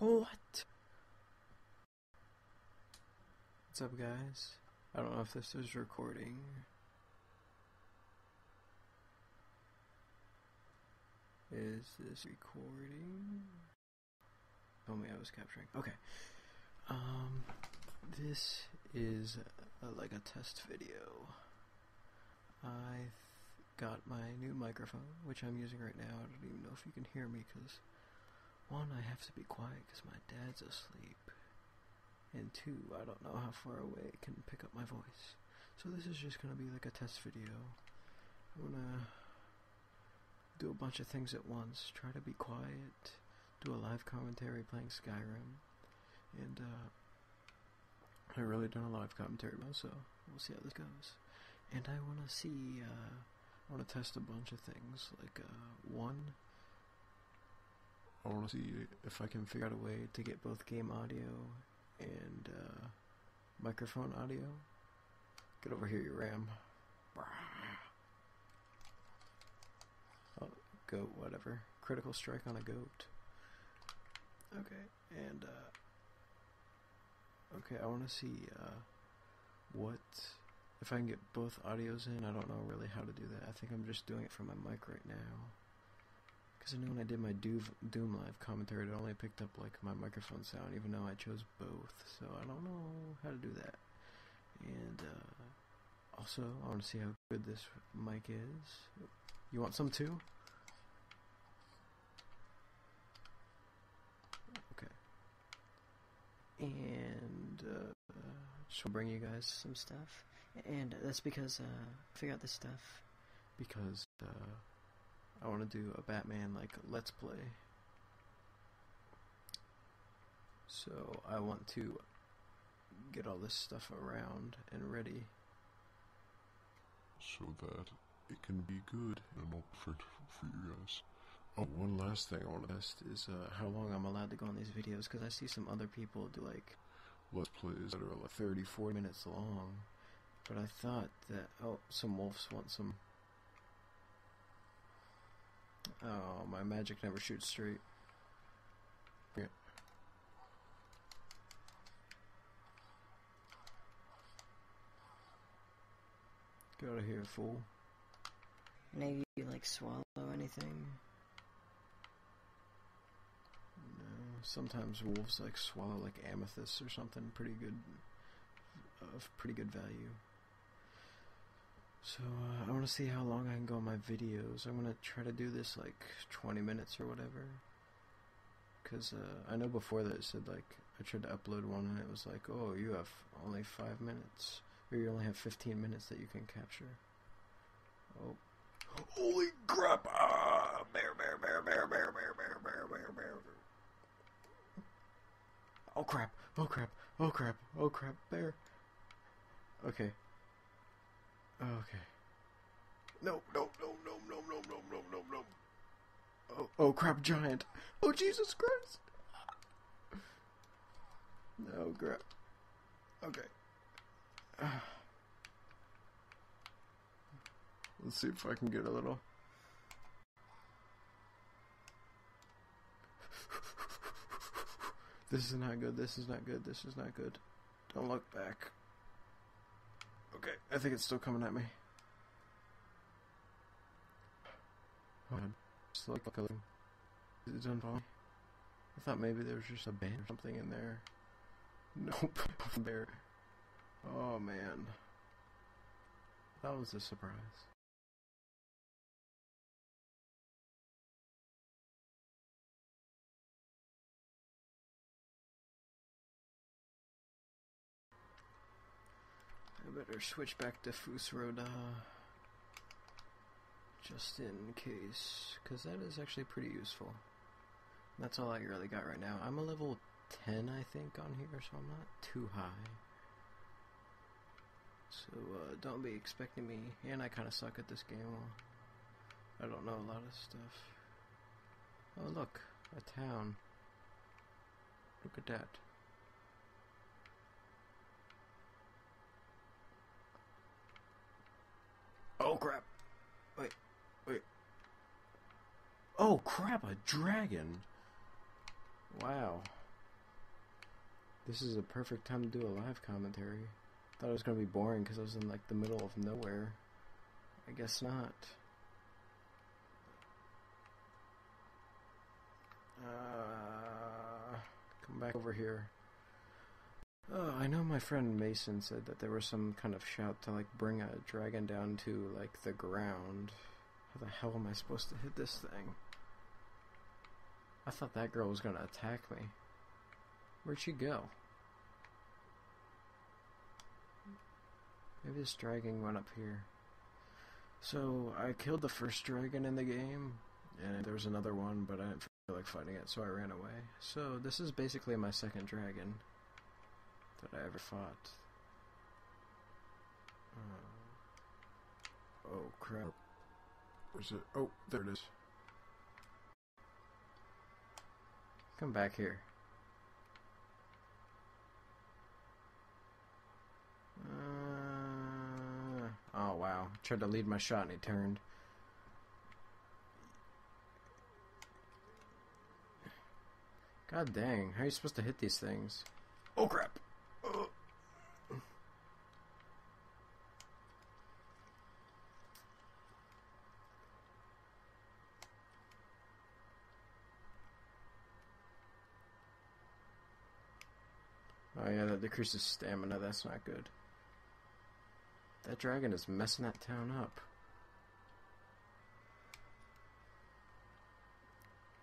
What? What's up, guys? I don't know if this is recording. Is this recording? Told me I was capturing. Okay. Um, this is a, like a test video. I got my new microphone, which I'm using right now. I don't even know if you can hear me because one, I have to be quiet because my dad's asleep, and two, I don't know how far away it can pick up my voice. So this is just gonna be like a test video. I'm gonna do a bunch of things at once. Try to be quiet. Do a live commentary playing Skyrim, and uh, I really done a live commentary about, so we'll see how this goes. And I want to see. Uh, I want to test a bunch of things. Like uh, one, I want to see if I can figure out a way to get both game audio and uh, microphone audio. Get over here, you ram. Oh, goat, whatever. Critical strike on a goat. Okay, and uh, okay, I want to see uh, what if I can get both audios in. I don't know really how to do that. I think I'm just doing it from my mic right now. Because I know when I did my Doom, Doom Live commentary, it only picked up like my microphone sound, even though I chose both. So I don't know how to do that. And uh, also, I want to see how good this mic is. You want some too? Okay. And uh, to bring you guys some stuff. And that's because uh, I figured out this stuff because uh, I want to do a Batman like Let's Play. So I want to get all this stuff around and ready. so that it can be good and all perfect for you guys. Oh, one last thing I want to Best is uh, how long I'm allowed to go on these videos because I see some other people do like let's plays that are like 30, 40 minutes long. But I thought that oh, some wolves want some. Oh, my magic never shoots straight. Yeah. Get out of here, fool. Maybe you like swallow anything? No, sometimes wolves like swallow like amethyst or something pretty good, of pretty good value. So uh, I want to see how long I can go on my videos. I'm gonna try to do this like 20 minutes or whatever. Cause uh, I know before that it said like I tried to upload one and it was like, oh, you have only five minutes, or you only have 15 minutes that you can capture. Oh, holy crap! Ah, bear, bear, bear, bear, bear, bear, bear, bear, bear, bear. Oh crap! Oh crap! Oh crap! Oh crap! Bear. Okay. Oh, okay. No, no, no, no, no, no, no, no, no, no. Oh, oh crap, giant. Oh, Jesus Christ. No, crap. Okay. Let's see if I can get a little. This is not good. This is not good. This is not good. Don't look back. Okay, I think it's still coming at me. Oh, just like a little. Is it falling? I thought maybe there was just a band or something in there. Nope. there. Oh man. That was a surprise. Better switch back to Fus Ro Dah just in case, because that is actually pretty useful. That's all I really got right now. I'm a level 10, I think, on here, so I'm not too high. So uh, don't be expecting me, and I kind of suck at this game. I don't know a lot of stuff. Oh look, a town. Look at that. Oh crap! Wait, wait. Oh crap! A dragon. Wow. This is a perfect time to do a live commentary. Thought it was gonna be boring because I was in like the middle of nowhere. I guess not. Uh, come back over here. Oh, I know my friend Mason said that there was some kind of shout to like bring a dragon down to like the ground. How the hell am I supposed to hit this thing? I thought that girl was gonna attack me. Where'd she go? Maybe this dragon went up here. So I killed the first dragon in the game, and there was another one, but I didn't feel like fighting it, so I ran away. So this is basically my second dragon that I ever fought. Uh, oh crap! Where's it? Oh, there it is. Come back here. Uh, oh wow! Tried to lead my shot and he turned. God dang! How are you supposed to hit these things? Oh crap! Oh yeah, that decreases stamina. That's not good. That dragon is messing that town up.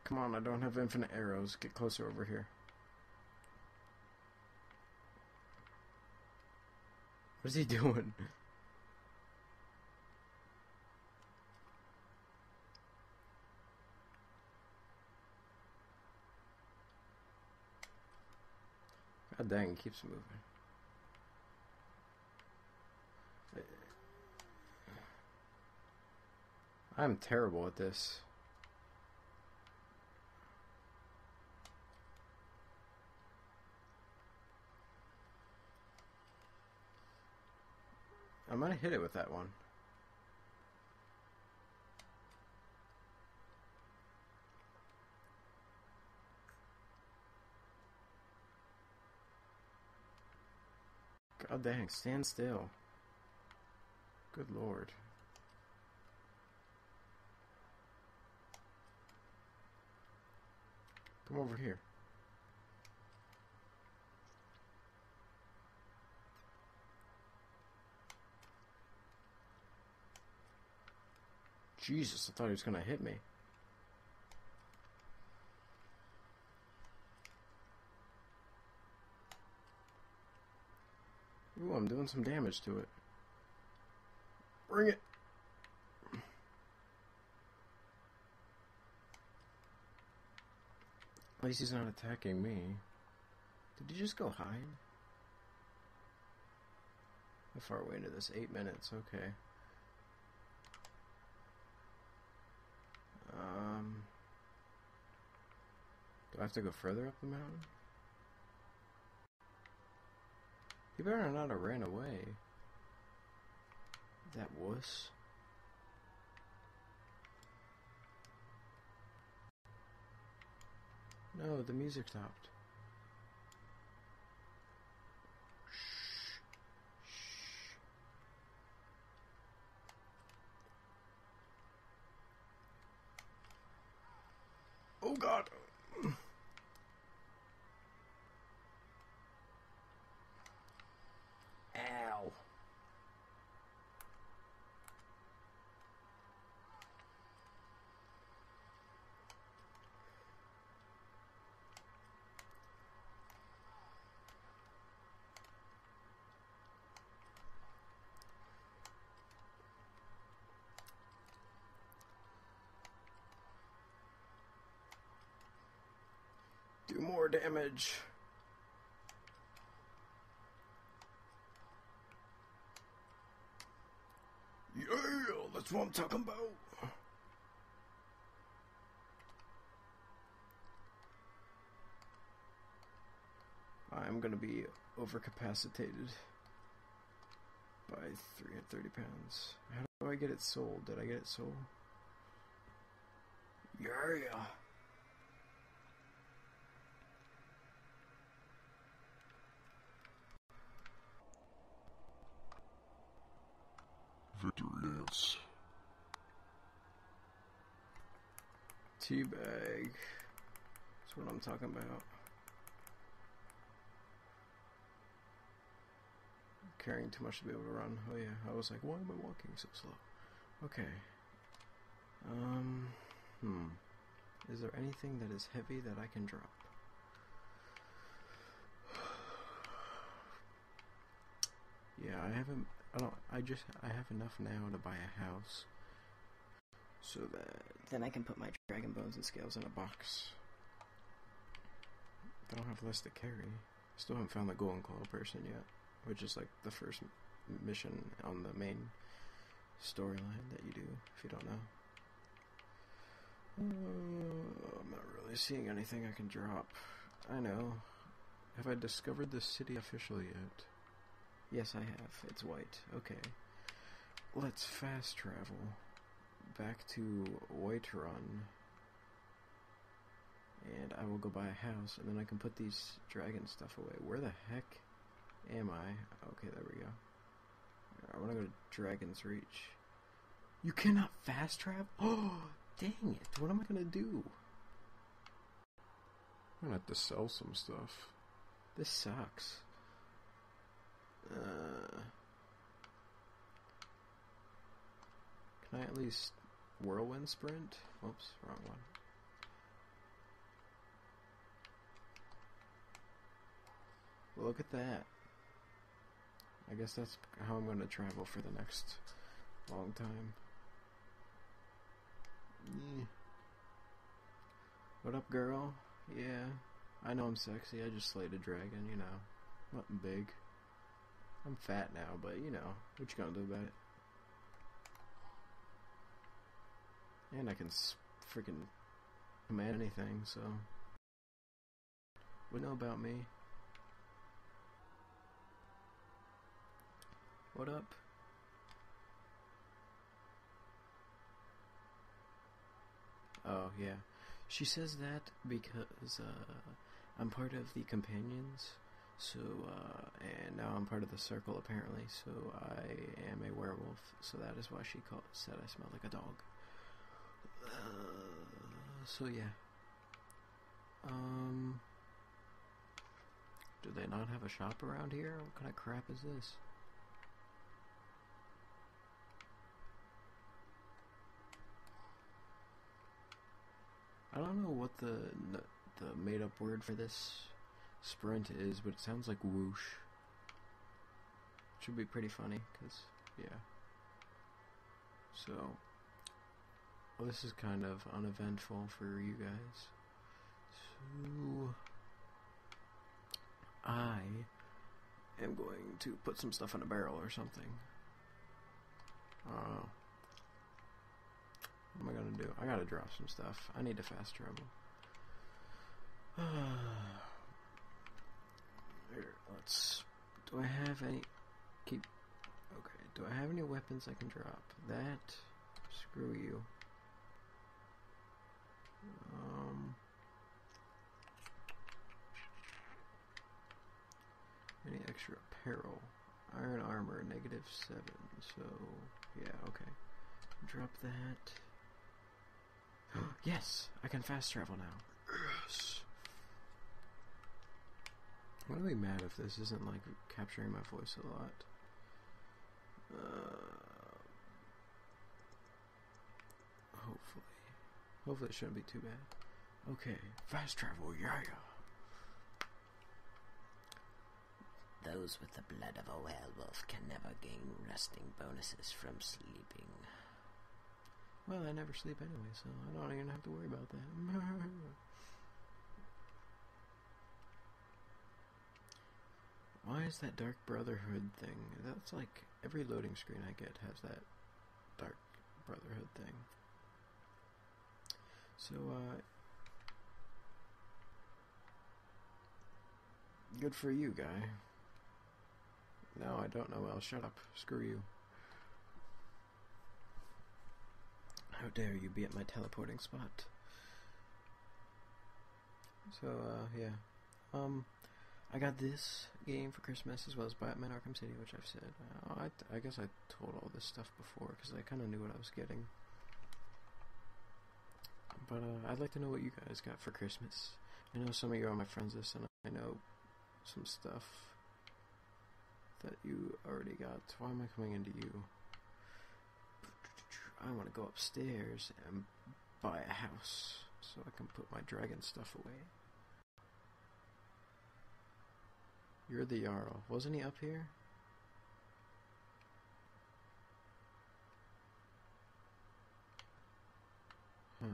Come on, I don't have infinite arrows. Get closer over here. What is he doing? God dang, he keeps moving. I'm terrible at this. I'm gonna hit it with that one. God dang, stand still. Good lord. Come over here. Jesus, I thought he was gonna hit me. Ooh, I'm doing some damage to it. Bring it. At least he's not attacking me. Did he just go hide? How far away into this? Eight minutes, okay. Um, do I have to go further up the mountain? You better not have ran away. That wuss. No, the music stopped. Oh god. Do more damage. Yeah, that's what I'm talking about. I'm gonna be overcapacitated by 330 pounds. How do I get it sold? Did I get it sold? Yeah. Victory dance. Teabag. That's what I'm talking about. Carrying too much to be able to run. Oh yeah, I was like, why am I walking so slow? Okay. Um, hmm. Is there anything that is heavy that I can drop? Yeah, I haven't. I don't. I just. I have enough now to buy a house, so that then I can put my dragon bones and scales in a box. I don't have less to carry. Still haven't found the golden claw person yet, which is like the first mission on the main storyline that you do if you don't know. Uh, I'm not really seeing anything I can drop. I know. Have I discovered the city officially yet? Yes, I have. It's white. Okay. Let's fast travel back to Whiterun. And I will go buy a house, and then I can put these dragon stuff away. Where the heck am I? Okay, there we go. I want to go to Dragon's Reach. You cannot fast travel? Oh, dang it. What am I going to do? I'm gonna have to sell some stuff. This sucks. Uh, can I at least whirlwind sprint? Oops, wrong one. Look at that. I guess that's how I'm going to travel for the next long time. Yeah. What up, girl? Yeah, I know I'm sexy. I just slayed a dragon, you know. Nothing big. I'm fat now, but you know, what you gonna do about it? And I can freaking command anything, so. What know about me? What up? Oh, yeah. She says that because uh, I'm part of the companions, so, uh, and now I'm part of the circle apparently, so I am a werewolf, so that is why she called, said I smell like a dog. Uh, so, yeah. Um, do they not have a shop around here? What kind of crap is this? I don't know what the the made up word for this sprint is, but it sounds like whoosh. Should be pretty funny, cause yeah. So, well, this is kind of uneventful for you guys. So, I am going to put some stuff in a barrel or something. Uh, what am I gonna do? I gotta drop some stuff. I need to fast travel. Here, let's. Do I have any? Keep. Okay. Do I have any weapons I can drop? That. Screw you. Um. Any extra apparel? Iron armor, negative seven. So, yeah, okay. Drop that. yes, I can fast travel now. Yes. I'm gonna mad if this isn't like capturing my voice a lot. Uh, hopefully, hopefully it shouldn't be too bad. Okay, fast travel, yeah. Those with the blood of a werewolf can never gain resting bonuses from sleeping. Well, I never sleep anyway, so I don't even have to worry about that. Why is that Dark Brotherhood thing? That's like every loading screen I get has that Dark Brotherhood thing. So, uh. Good for you, guy. No, I don't know. Well, shut up. Screw you. How dare you be at my teleporting spot? So, uh, yeah. Um, I got this, game for Christmas as well as Batman Arkham City, which I've said. Uh, I, I guess I told all this stuff before because I kind of knew what I was getting. But uh, I'd like to know what you guys got for Christmas. I know some of you are my friends list, and I know some stuff that you already got. Why am I coming into you? I want to go upstairs and buy a house so I can put my dragon stuff away. You're the Jarl. Wasn't he up here? Huh.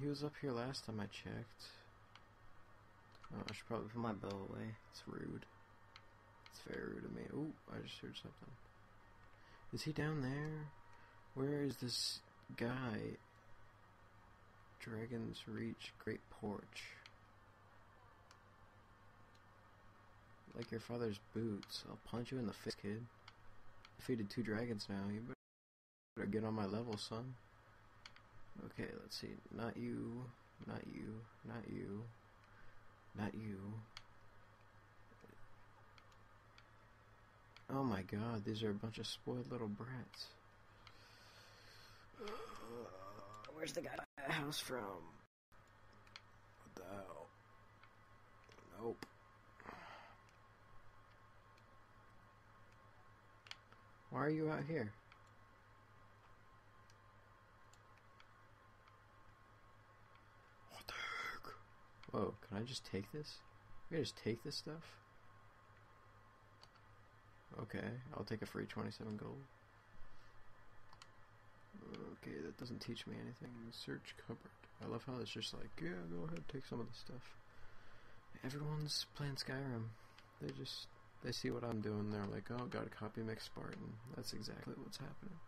He was up here last time I checked. Oh, I should probably put my bow away. It's rude. It's very rude of me. Ooh, I just heard something. Is he down there? Where is this guy? Dragon's Reach Great Porch. Like your father's boots. I'll punch you in the face, kid. Defeated two dragons now. You better get on my level, son. Okay, let's see. Not you. Not you. Not you. Not you. Oh my god, these are a bunch of spoiled little brats. Where's the guy house from? What the hell? Nope. Why are you out here? What the heck? Whoa, can I just take this? Can I just take this stuff? Okay, I'll take a free 27 gold. Okay, that doesn't teach me anything. Search cupboard. I love how it's just like, yeah, go ahead, take some of the stuff. Everyone's playing Skyrim. They just, they see what I'm doing. They're like, oh, got a copy mcSpartan. That's exactly what's happening.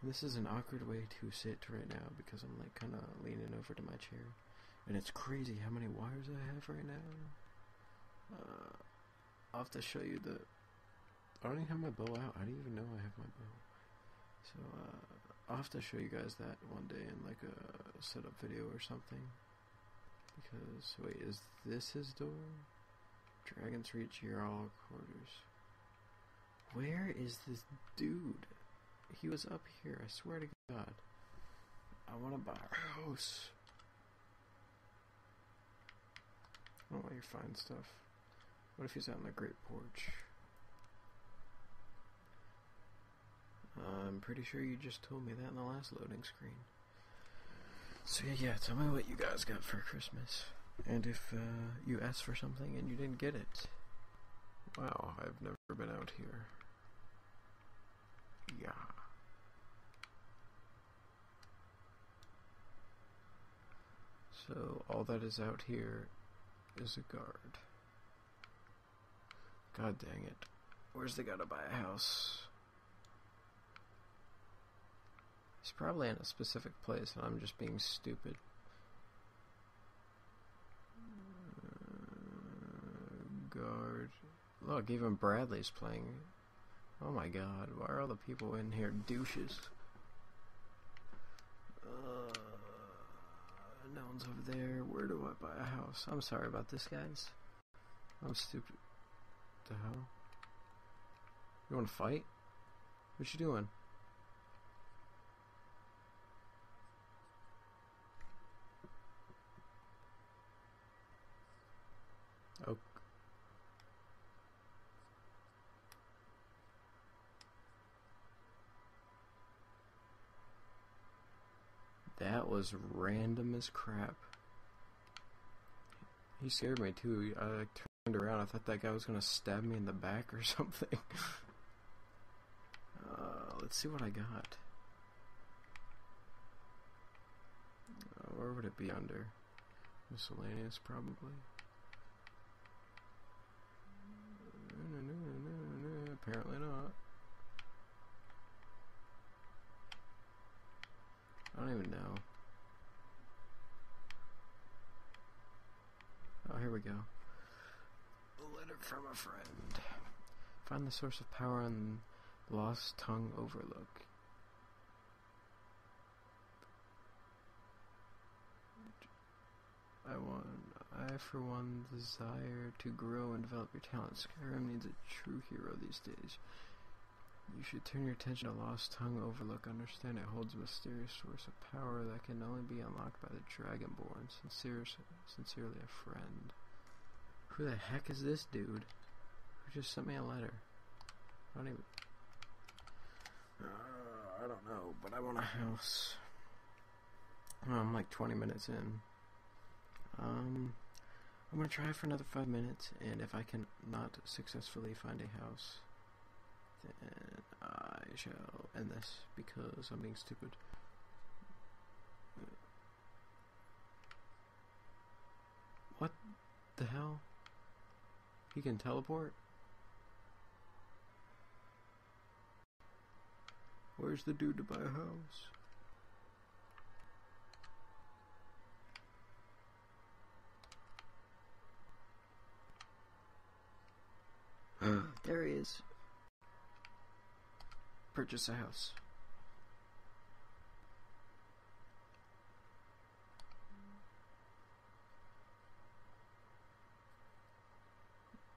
And this is an awkward way to sit right now because I'm like kind of leaning over to my chair. And it's crazy how many wires I have right now. Uh, I'll have to show you the. I don't even have my bow out. I don't even know I have my bow. So, uh, I'll have to show you guys that one day in like a setup video or something. Because, wait, is this his door? Dragon's Reach Jarl quarters. Where is this dude? He was up here, I swear to God. I want to buy a house. I don't want your fine stuff. What if he's out in the Great Porch? I'm pretty sure you just told me that in the last loading screen. So yeah, tell me what you guys got for Christmas. And if uh, you asked for something and you didn't get it. Wow, I've never been out here. Yeah. So all that is out here is a guard. God dang it. Where's the guy to buy a house? He's probably in a specific place and I'm just being stupid. Guard. Look, even Bradley's playing. Oh my god, why are all the people in here douches? Uh, no one's over there. Where do I buy a house? I'm sorry about this, guys. I'm stupid. the hell? You want to fight? What you doing? Oh. That was random as crap. He scared me too. I like, turned around. I thought that guy was gonna stab me in the back or something. uh, let's see what I got. Uh, where would it be under? Miscellaneous, probably. Apparently not. I don't even know. Here we go. A letter from a friend. Find the source of power on Lost Tongue Overlook. I want. I, for one, desire to grow and develop your talent. Skyrim needs a true hero these days. You should turn your attention to Lost Tongue Overlook. Understand it holds a mysterious source of power that can only be unlocked by the Dragonborn. Sincere, sincerely, a friend. Who the heck is this dude? Who just sent me a letter? I don't even. Uh, I don't know, but I want a house. I'm like 20 minutes in. Um, I'm gonna try for another five minutes, and if I can not successfully find a house, then I shall end this because I'm being stupid. What the hell? He can teleport? Where's the dude to buy a house? there he is. Purchase a house.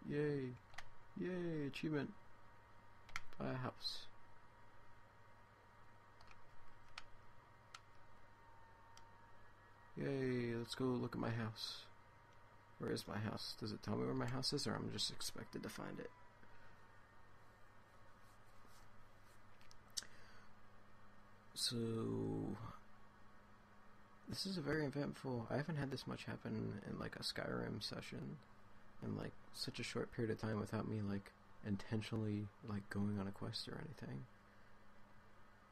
Yay. Yay, achievement. Buy a house. Yay, let's go look at my house. Where is my house? Does it tell me where my house is, or I'm just expected to find it? So, this is a very eventful. I haven't had this much happen in like a Skyrim session in like such a short period of time without me like intentionally like going on a quest or anything.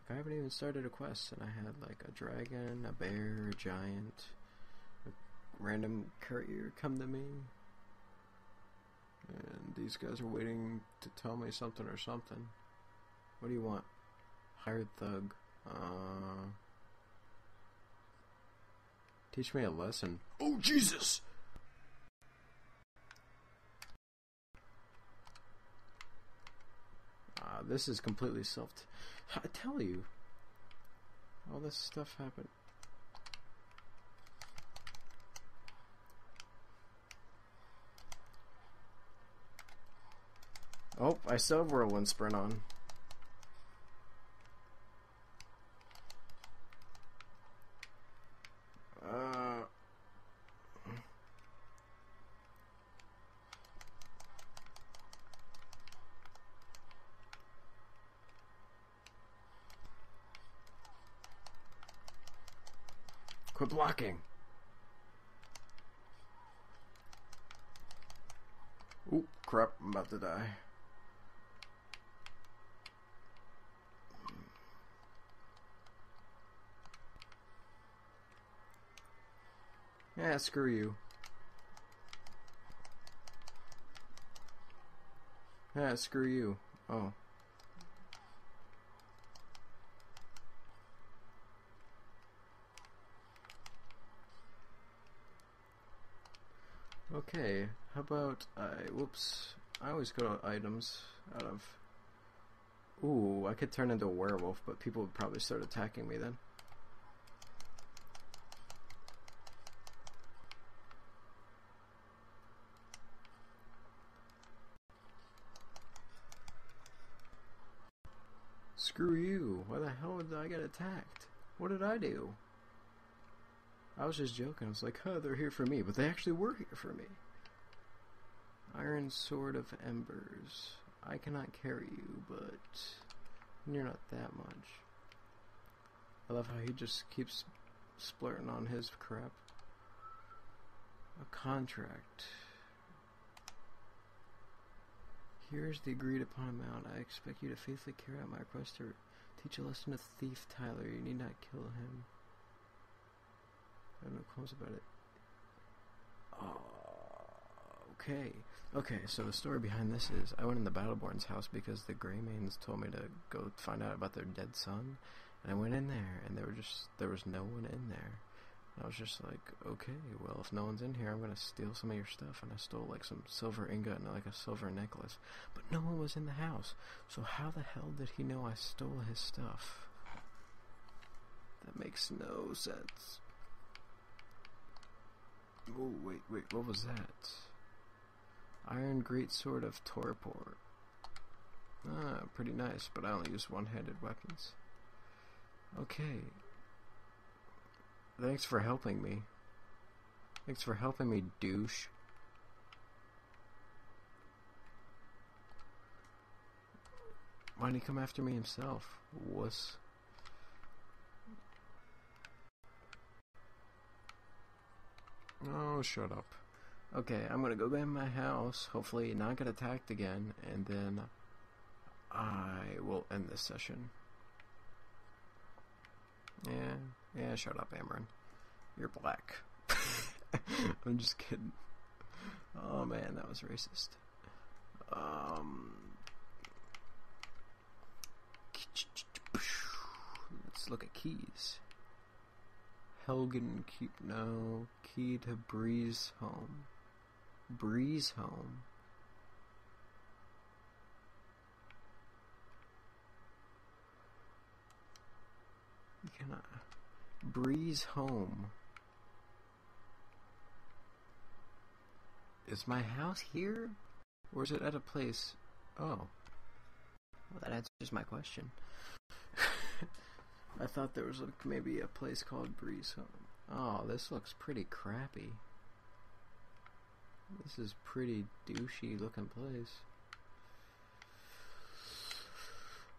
Like, I haven't even started a quest, and I had like a dragon, a bear, a giant, a random courier come to me, and these guys are waiting to tell me something or something. What do you want? Hired thug. Uh, teach me a lesson. Oh Jesus! Uh, this is completely self. T- I tell you, all this stuff happened. Oh, I still have whirlwind sprint on. Uh, Blocking. Oop, crap, I'm about to die. Yeah, screw you. Yeah, screw you. Oh. Okay, how about I, whoops, I always go to items out of, ooh, I could turn into a werewolf, but people would probably start attacking me then. Screw you, why the hell did I get attacked? What did I do? I was just joking. I was like, huh, they're here for me. But they actually were here for me. Iron Sword of Embers. I cannot carry you, but you're not that much. I love how he just keeps splurting on his crap. A contract. Here's the agreed upon amount. I expect you to faithfully carry out my request to teach a lesson to Thief Tyler. You need not kill him. I have no qualms about it. Oh, okay. Okay, so the story behind this is I went in the Battleborn's house because the Greymanes told me to go find out about their dead son. And I went in there, and there were just there was no one in there. And I was just like, okay, well, if no one's in here, I'm gonna steal some of your stuff. And I stole like some silver ingot and like a silver necklace. But no one was in the house. So how the hell did he know I stole his stuff? That makes no sense. Oh, wait, wait, what was that? Iron Greatsword of Torpor. Ah, pretty nice, but I only use one-handed weapons. Okay. Thanks for helping me. Thanks for helping me, douche. Why'd he come after me himself? Wuss. Oh, shut up. Okay, I'm gonna go back in my house, hopefully not get attacked again, and then I will end this session. Yeah, yeah, shut up, Amren. You're black. I'm just kidding. Oh man, that was racist. Um, let's look at keys. Helgen keep no key to Breezehome. Breeze home. You cannot breeze home. Is my house here? Or is it at a place? Oh. Well, that answers my question. I thought there was like maybe a place called Breezehome. Oh, this looks pretty crappy. This is pretty douchey looking place.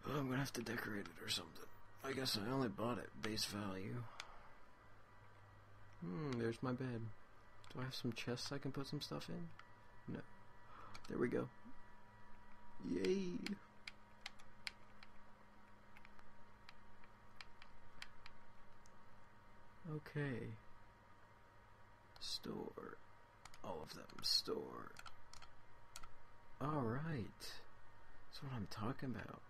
Oh, I'm gonna have to decorate it or something. I guess I only bought it base value. Hmm, there's my bed. Do I have some chests I can put some stuff in? No. There we go. Yay! Okay. Store. All of them. Store. Alright. That's what I'm talking about.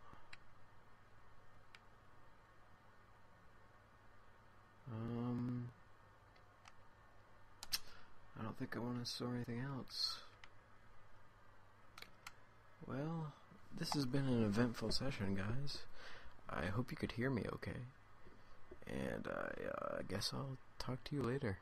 Um. I don't think I want to store anything else. Well, this has been an eventful session, guys. I hope you could hear me okay. And I, uh, I guess I'll talk to you later.